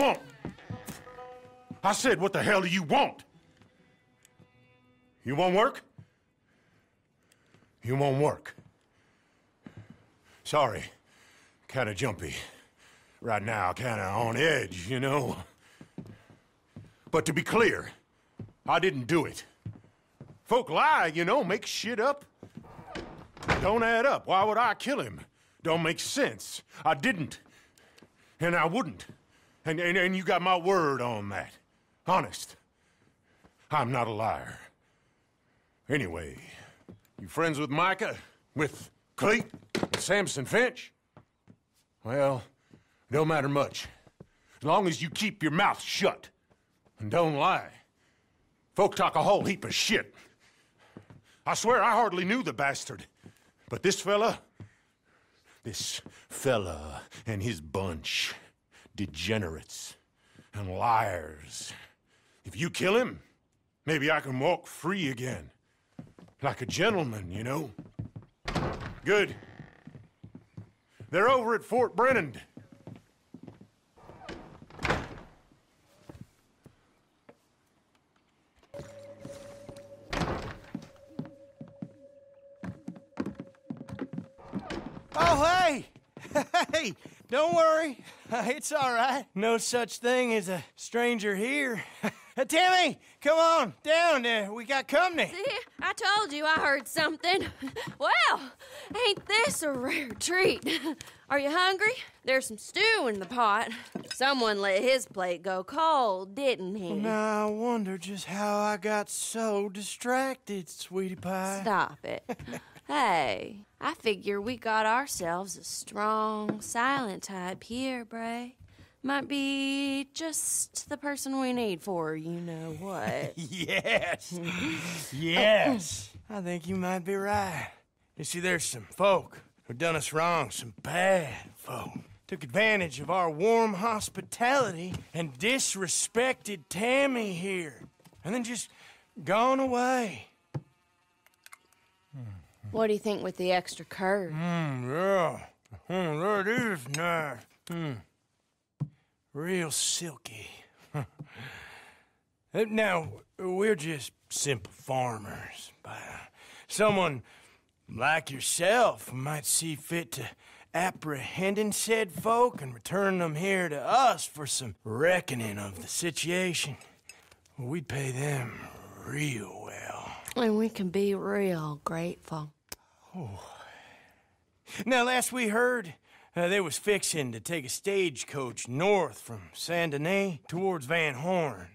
Want? I said, what the hell do you want? You want work? You want work? Sorry, kinda jumpy. Right now, kinda on edge, you know? But to be clear, I didn't do it. Folk lie, you know, make shit up. Don't add up. Why would I kill him? Don't make sense. I didn't. And I wouldn't. And, and, and you got my word on that. Honest. I'm not a liar. Anyway, you friends with Micah? With Cleet? With Samson Finch? Well, don't matter much. As long as you keep your mouth shut. And don't lie. Folk talk a whole heap of shit. I swear I hardly knew the bastard. But this fella, this fella and his bunch, degenerates and liars. If you kill him, maybe I can walk free again. Like a gentleman, you know? Good. They're over at Fort Brennand. Oh, hey! Hey, don't worry. It's all right. No such thing as a stranger here. Timmy, come on down there. We got company. See, I told you I heard something. Well, ain't this a rare treat? Are you hungry? There's some stew in the pot. Someone let his plate go cold, didn't he? Now I wonder just how I got so distracted, sweetie pie. Stop it. Hey, I figure we got ourselves a strong, silent type here, Bray. Might be just the person we need for you know what. yes. yes. I think you might be right. You see, there's some folk who done us wrong, some bad folk. Took advantage of our warm hospitality and disrespected Tammy here. And then just gone away. What do you think with the extra curd? Mm, yeah. Mm, that is nice. Mm. Real silky. Uh, now, we're just simple farmers. But uh, someone like yourself might see fit to apprehending said folk and return them here to us for some reckoning of the situation. We'd pay them real well. And we can be real grateful. Now, last we heard, uh, they was fixing to take a stagecoach north from Saint Denis towards Van Horn.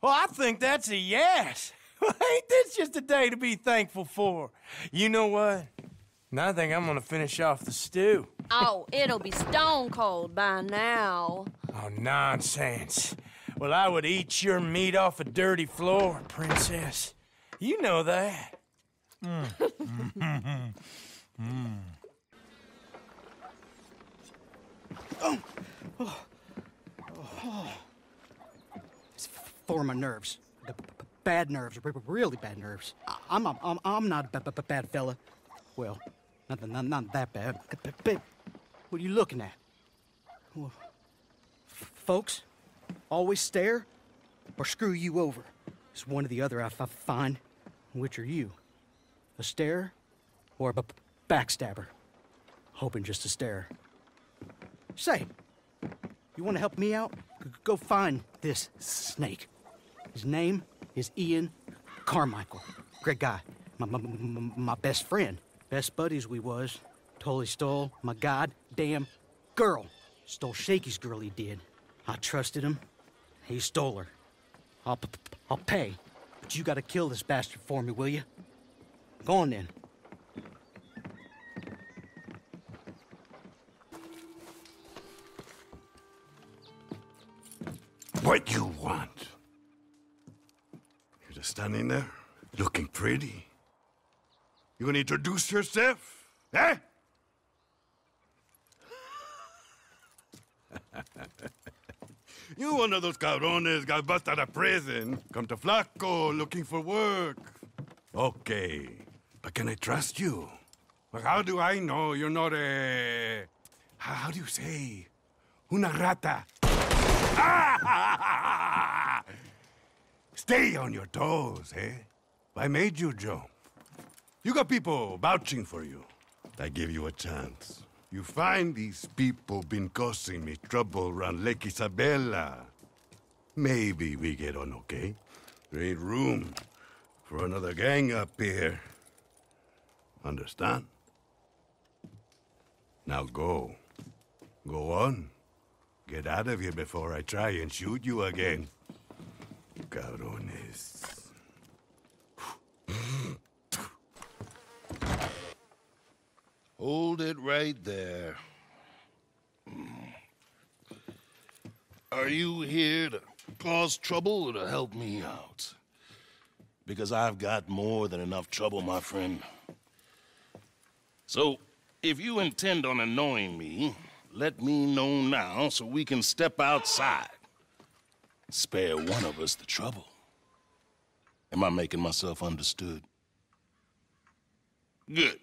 Well, I think that's a yes. Ain't this just a day to be thankful for? You know what? Now I think I'm gonna finish off the stew. Oh, it'll be stone cold by now. Oh, nonsense. Well, I would eat your meat off a dirty floor, princess. You know that. For my nerves. B- bad nerves, r- really bad nerves. I- I'm, I'm, I'm, not a bad fella. Well, not, not, not that bad. But what are you looking at? Well, folks, always stare or screw you over. It's one or the other I f- find. Which are you? A stare or a b- backstabber? Hoping just to stare. Say, you want to help me out? G- Go find this snake. His name is Ian Carmichael. Great guy. My, my, my, best friend. Best buddies we was. Totally stole my goddamn girl. Stole Shaky's girl, he did. I trusted him. He stole her. I'll, I'll pay. But you gotta kill this bastard for me, will you? Go on then. What you want? You're just standing there, looking pretty. You gonna introduce yourself? Eh? you one of those cabrones got busted out of prison. Come to Flaco looking for work. Okay. But can I trust you? Well, how do I know you're not a... How, how do you say? Una rata. Stay on your toes, eh? I made you, Joe. You got people vouching for you. I give you a chance. You find these people been causing me trouble around Lake Isabella. Maybe we get on okay. There ain't room for another gang up here. Understand? Now go. Go on. Get out of here before I try and shoot you again. Cabrones. Hold it right there. Are you here to cause trouble or to help me out? Because I've got more than enough trouble, my friend. So, if you intend on annoying me, let me know now so we can step outside. Spare one of us the trouble. Am I making myself understood? Good.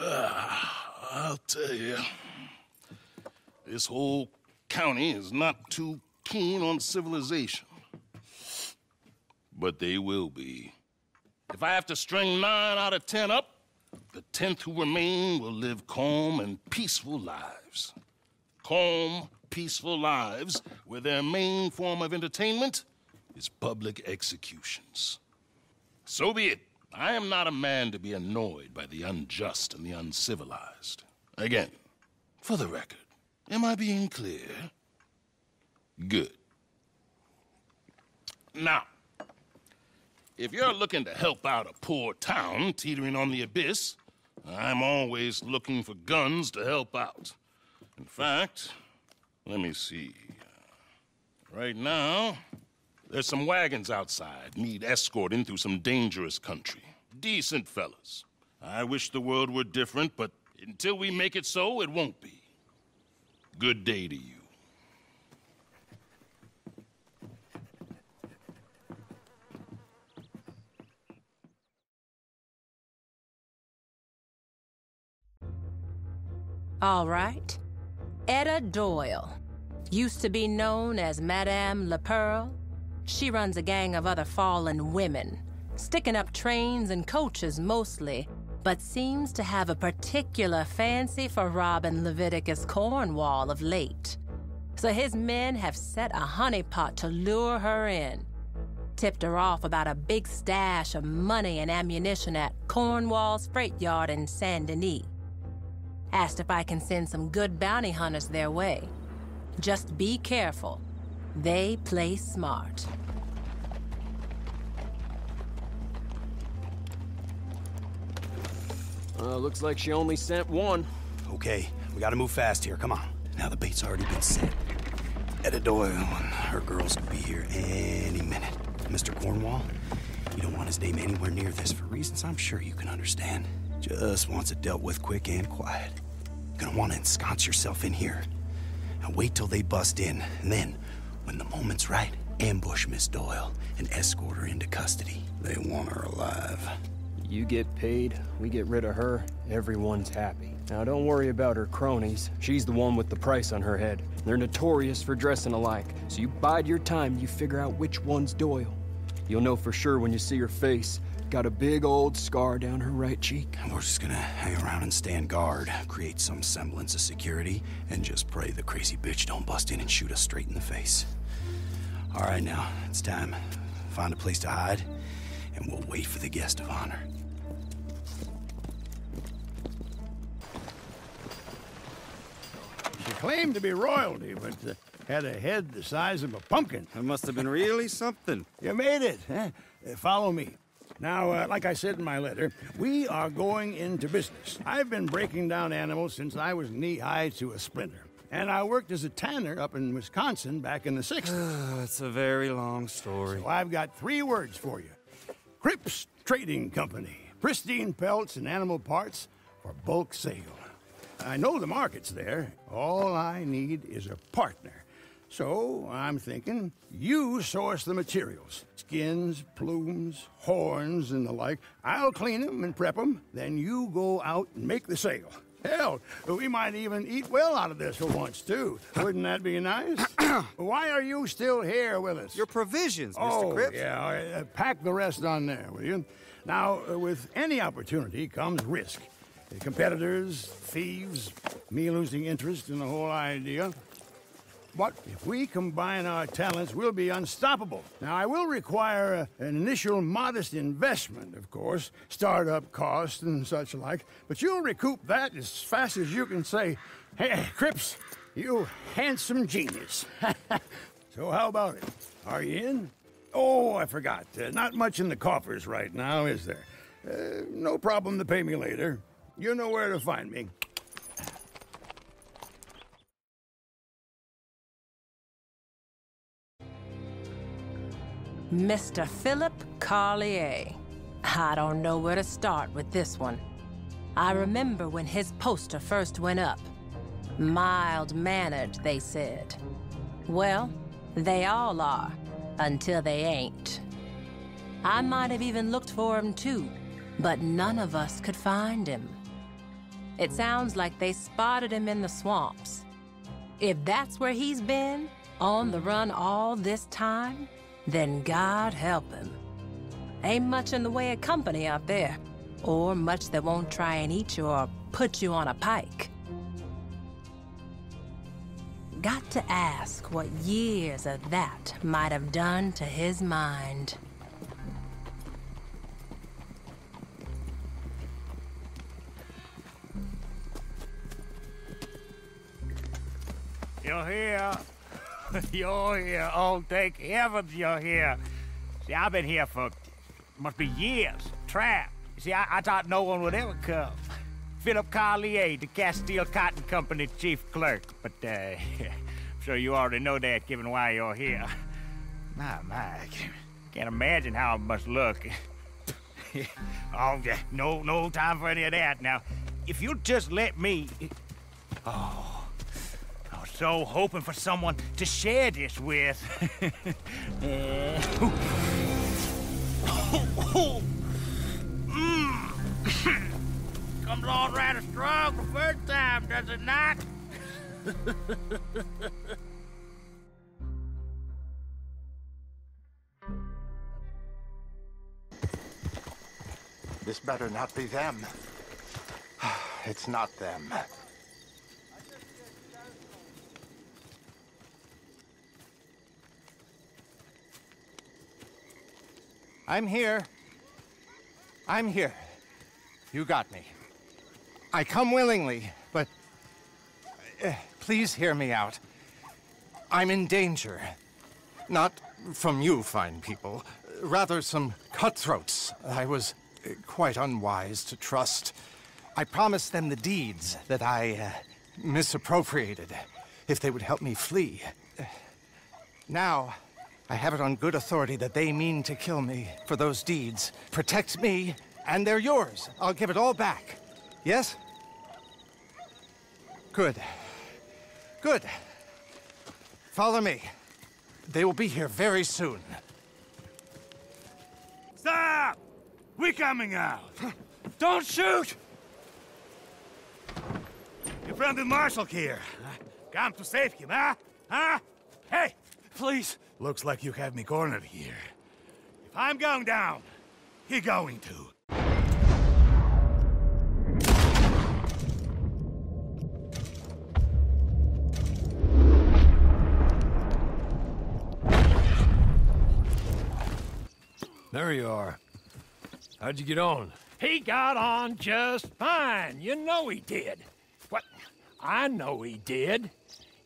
Ah, I'll tell you, this whole county is not too keen on civilization. But they will be. If I have to string nine out of ten up, the tenth who remain will live calm and peaceful lives. Calm, peaceful lives where their main form of entertainment is public executions. So be it. I am not a man to be annoyed by the unjust and the uncivilized. Again, for the record, am I being clear? Good. Now, if you're looking to help out a poor town teetering on the abyss, I'm always looking for guns to help out. In fact, let me see. Right now, there's some wagons outside, need escorting through some dangerous country. Decent fellas. I wish the world were different, but until we make it so, it won't be. Good day to you. All right. Etta Doyle. Used to be known as Madame Le Pearl. She runs a gang of other fallen women, sticking up trains and coaches mostly, but seems to have a particular fancy for Robin Leviticus Cornwall of late. So his men have set a honeypot to lure her in. Tipped her off about a big stash of money and ammunition at Cornwall's freight yard in Saint Denis. Asked if I can send some good bounty hunters their way. Just be careful. They play smart. Uh, looks like she only sent one. Okay, we gotta move fast here. Come on. Now the bait's already been set. Etta Doyle and her girls could be here any minute. Mr. Cornwall, you don't want his name anywhere near this for reasons I'm sure you can understand. Just wants it dealt with quick and quiet. Gonna want to ensconce yourself in here. And wait till they bust in. And then, when the moment's right, ambush Miss Doyle and escort her into custody. They want her alive. You get paid, we get rid of her, everyone's happy. Now don't worry about her cronies. She's the one with the price on her head. They're notorious for dressing alike, so you bide your time you figure out which one's Doyle. You'll know for sure when you see her face. Got a big old scar down her right cheek. And we're just gonna hang around and stand guard, create some semblance of security, and just pray the crazy bitch don't bust in and shoot us straight in the face. All right, now, it's time. Find a place to hide, and we'll wait for the guest of honor. She claimed to be royalty, but uh, had a head the size of a pumpkin. That must have been really something. You made it. Huh? Uh, follow me. Now, uh, like I said in my letter, we are going into business. I've been breaking down animals since I was knee high to a splinter. And I worked as a tanner up in Wisconsin back in the 60s. It's a very long story. So I've got three words for you Cripps Trading Company. Pristine pelts and animal parts for bulk sale. I know the market's there. All I need is a partner. So I'm thinking you source the materials skins, plumes, horns, and the like. I'll clean them and prep them. Then you go out and make the sale. Hell, we might even eat well out of this for once, too. Wouldn't that be nice? Why are you still here with us? Your provisions, Mr. Oh, Cripps. yeah. uh, pack the rest on there, will you? Now, uh, with any opportunity comes risk. Uh, competitors, thieves, me losing interest in the whole idea. But if we combine our talents, we'll be unstoppable. Now, I will require uh, an initial modest investment, of course, startup costs and such like, but you'll recoup that as fast as you can say, Hey, Cripps, you handsome genius. so, how about it? Are you in? Oh, I forgot. Uh, not much in the coffers right now, is there? Uh, no problem to pay me later. You know where to find me. Mr. Philip Carlier. I don't know where to start with this one. I remember when his poster first went up. Mild mannered, they said. Well, they all are, until they ain't. I might have even looked for him too, but none of us could find him. It sounds like they spotted him in the swamps. If that's where he's been, on the run all this time, then God help him. Ain't much in the way of company out there, or much that won't try and eat you or put you on a pike. Got to ask what years of that might have done to his mind. You're here. You're here. Oh, thank heavens you're here. See, I've been here for, must be years, trapped. See, I, I thought no one would ever come. Philip Carlier, the Castile Cotton Company chief clerk. But, uh, I'm sure you already know that, given why you're here. My, my, I can't- imagine how it must look. oh, yeah, no, no time for any of that. Now, if you'll just let me... Oh, so hoping for someone to share this with. Comes on rather strong the first time, does it not? This better not be them. It's not them. I'm here. I'm here. You got me. I come willingly, but uh, please hear me out. I'm in danger. Not from you, fine people. Rather, some cutthroats I was uh, quite unwise to trust. I promised them the deeds that I uh, misappropriated if they would help me flee. Now, I have it on good authority that they mean to kill me for those deeds. Protect me, and they're yours. I'll give it all back. Yes? Good. Good. Follow me. They will be here very soon. Stop! We're coming out. Don't shoot! Your friend the marshal here. Come to save him, huh? Huh? Hey, please. Looks like you have me cornered here. If I'm going down, he going to. There you are. How'd you get on? He got on just fine. You know he did. What? I know he did.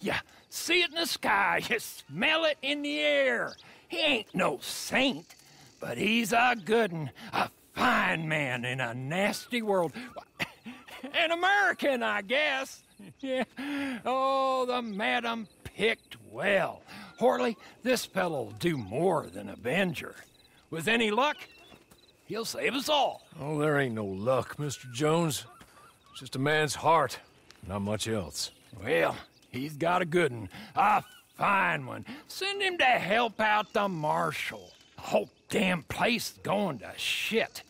You see it in the sky, you smell it in the air. He ain't no saint, but he's a good un, a fine man in a nasty world. An American, I guess. Yeah. Oh, the madam picked well. Horley, this fellow'll do more than avenge her. With any luck, he'll save us all. Oh, there ain't no luck, Mr. Jones. It's just a man's heart, not much else. Well, he's got a good one. A fine one. Send him to help out the marshal. The whole damn place is going to shit.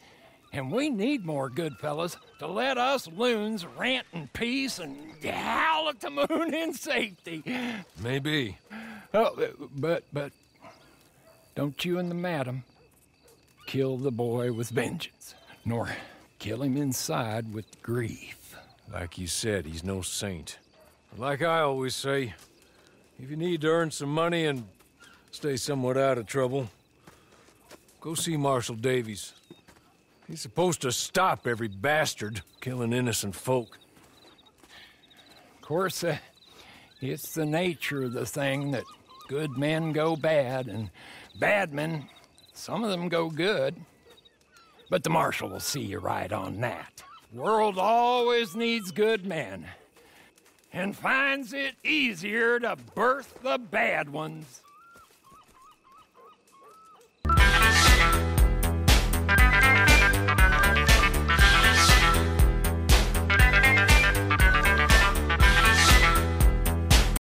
And we need more good fellas to let us loons rant in peace and howl at the moon in safety. Maybe. Oh, but, but, don't you and the madam kill the boy with vengeance, nor kill him inside with grief. Like you said, he's no saint. Like I always say, if you need to earn some money and stay somewhat out of trouble, go see Marshal Davies. He's supposed to stop every bastard killing innocent folk. Of course, uh, it's the nature of the thing that good men go bad, and bad men, some of them go good. But the Marshal will see you right on that. World always needs good men, and finds it easier to birth the bad ones.